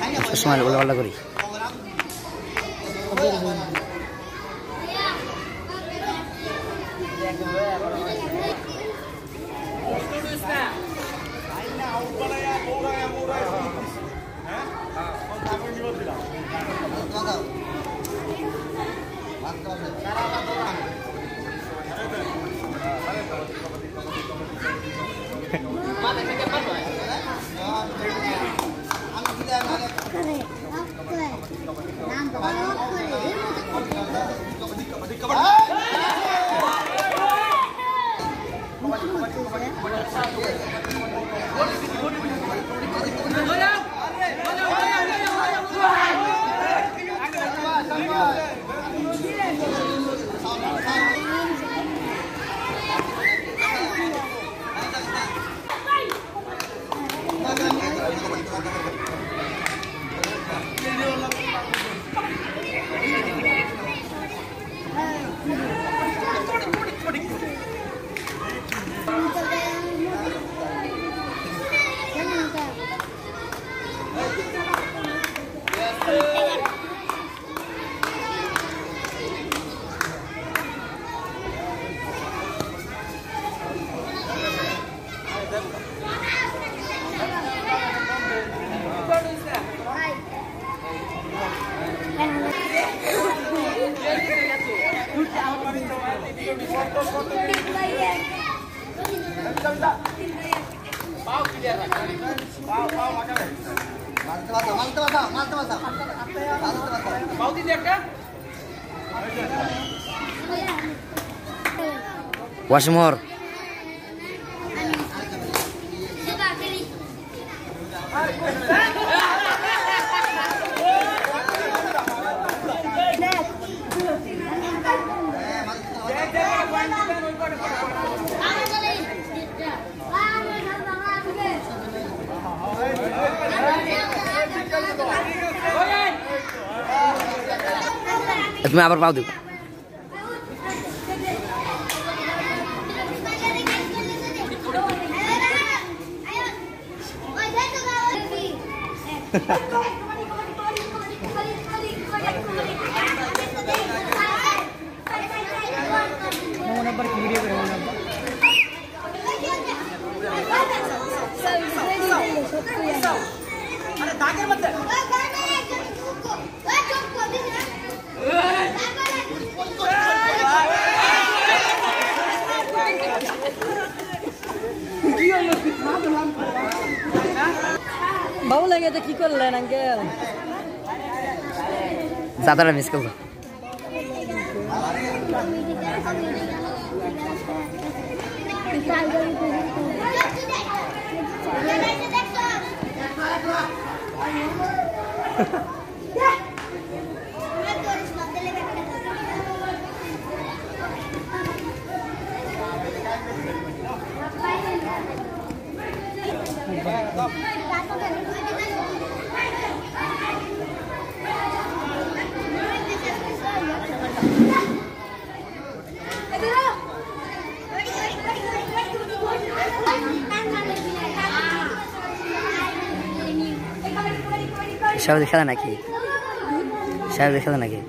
Más que. Foto foto. তুমি আবার পাও দেবো বাবু লাগে কি করলেন আঙ্কেল? সাঁতারা মিস করব সাহেব খেলা নাকি সাহেব খেলা নাকি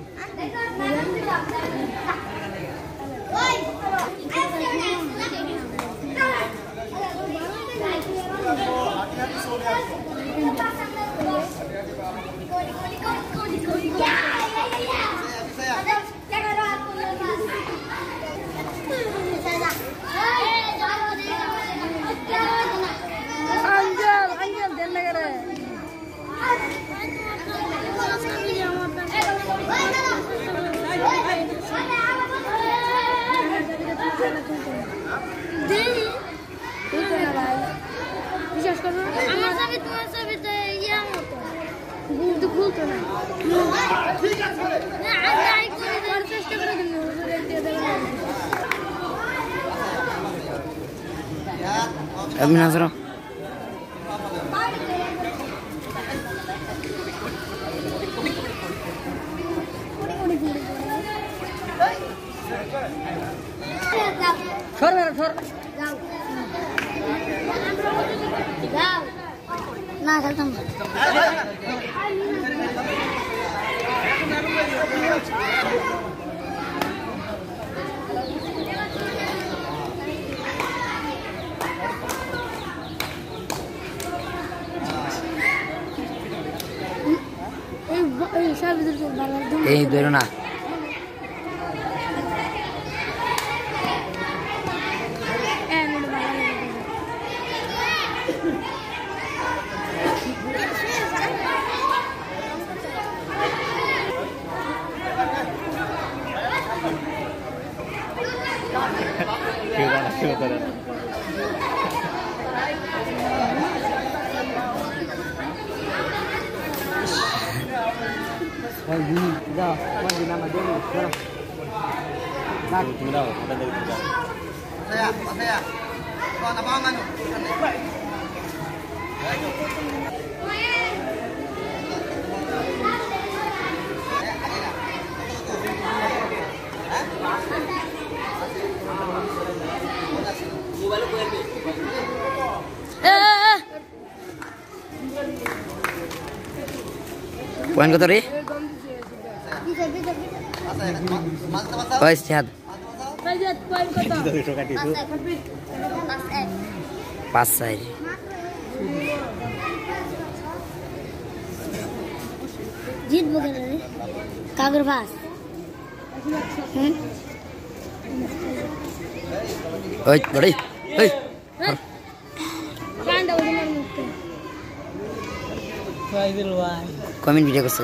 अभी नज़र आ এই ধরো না Lagi. Kotori? Puan? ওই সেহাদ Rajat, poin kota. Pas F. পাঁচ চার জিতবো কেন রে কাগর ভাস হুম ওই বড়ি ওই Kanda udah mau muka. Comment video করছো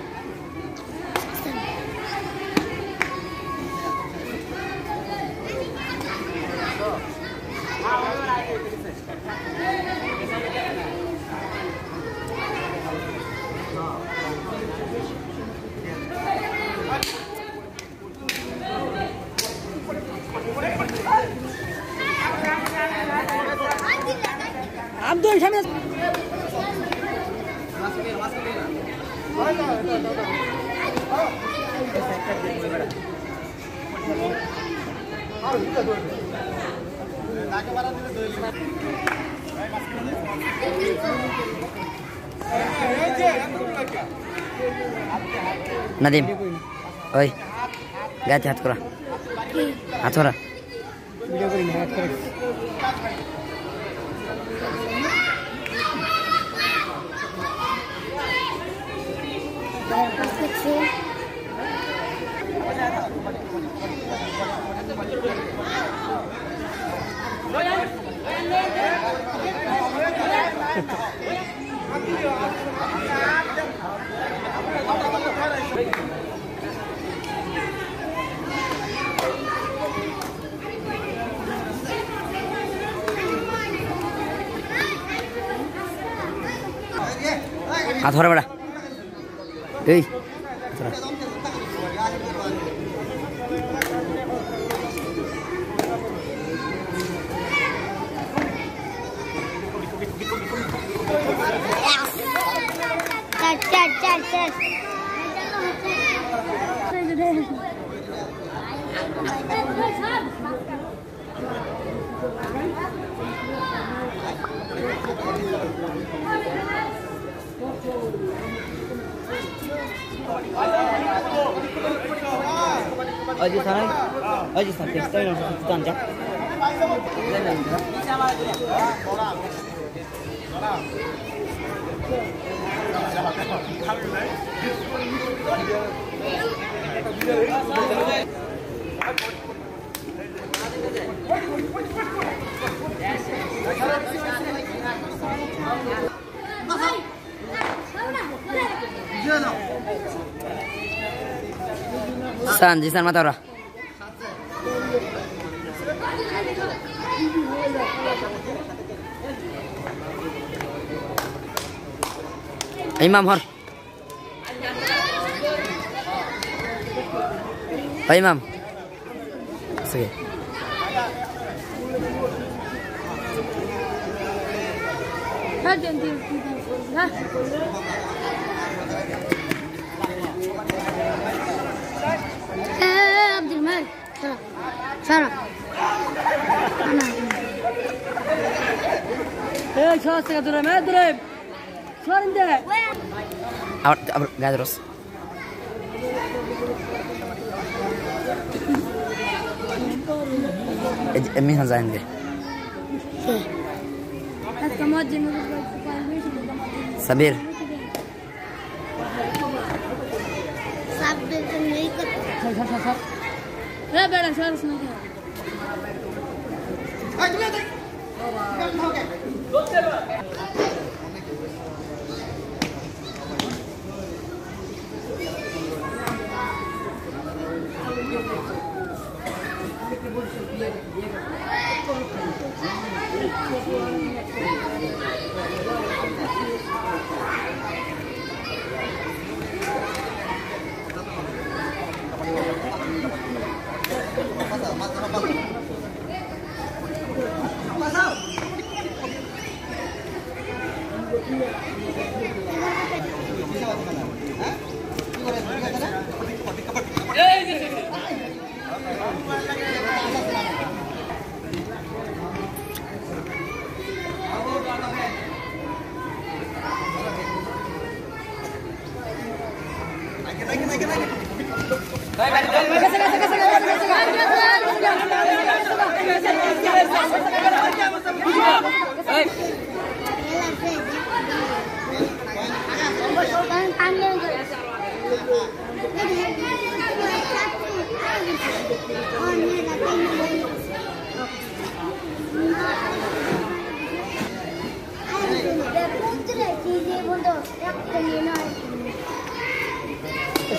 নাদিম ওই গাছে হাত করা। হাত করা pas kecil হাত ধরে বেড়া এই Rajasthan Rajasthan textile and Pakistan ja Yes, yes. Mata ora. Imam hor. Pak Imam. Sige. عبد الملك. فرح فرح إيش راسك يا عبد الرحمن؟ اضرب. شو عندك؟ قاعد رص مين هذا عندي؟ سمير. صعب لا بلاش ولا اسمع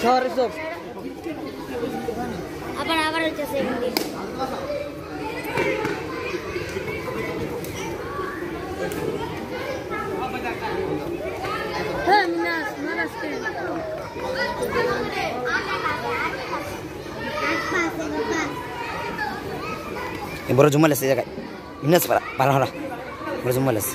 শহরে সব আবার আবার হচ্ছে হ্যাঁ মিনাস মারাস করে বড় জুমাল আছে জায়গায়। মিনাস পারা হরা বড় জুমাল আছে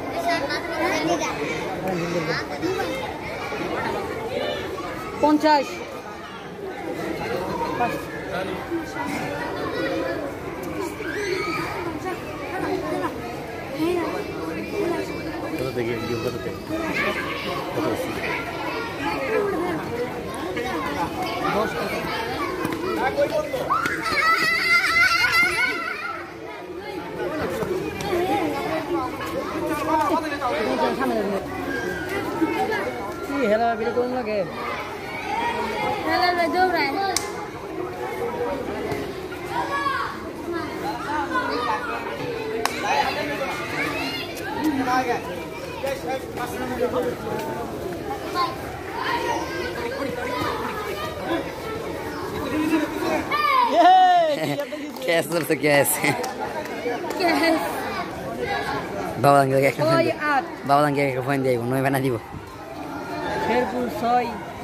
পঞ্চাশ। দেখি কি হেরা বেড়ে কোন লাগে? Dale, me dobran. कैसे सबसे कैसे बाबा अंकल का बाबा uncle no me van a decir soy.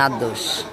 cansados.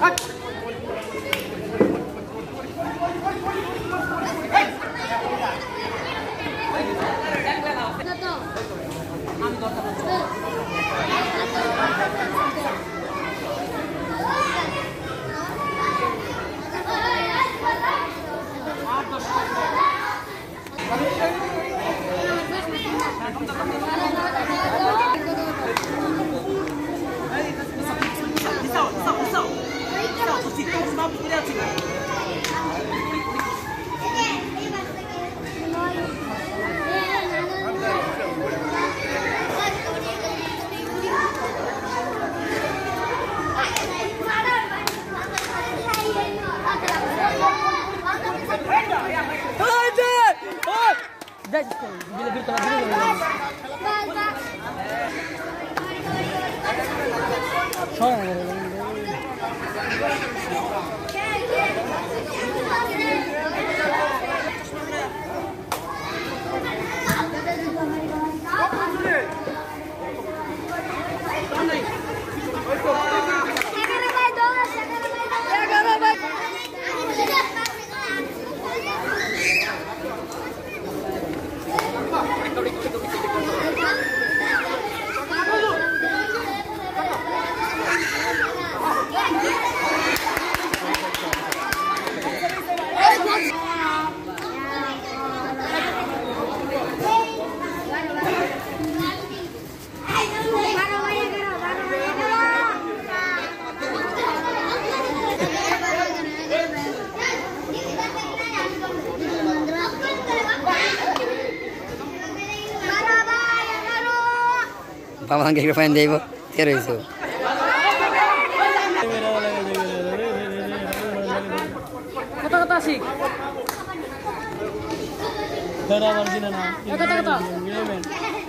Up.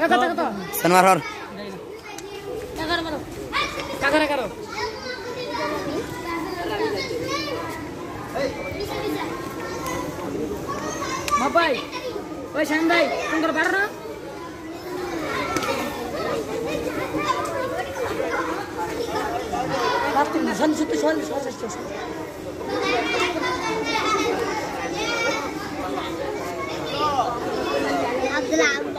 কত Sanwar hor. এগারো বারো এগারো এগারো বাবাই ওই শ্যাম ভাই তোমার বারো না σαν σου πίσω άλλους μας έστω σου. Απλά.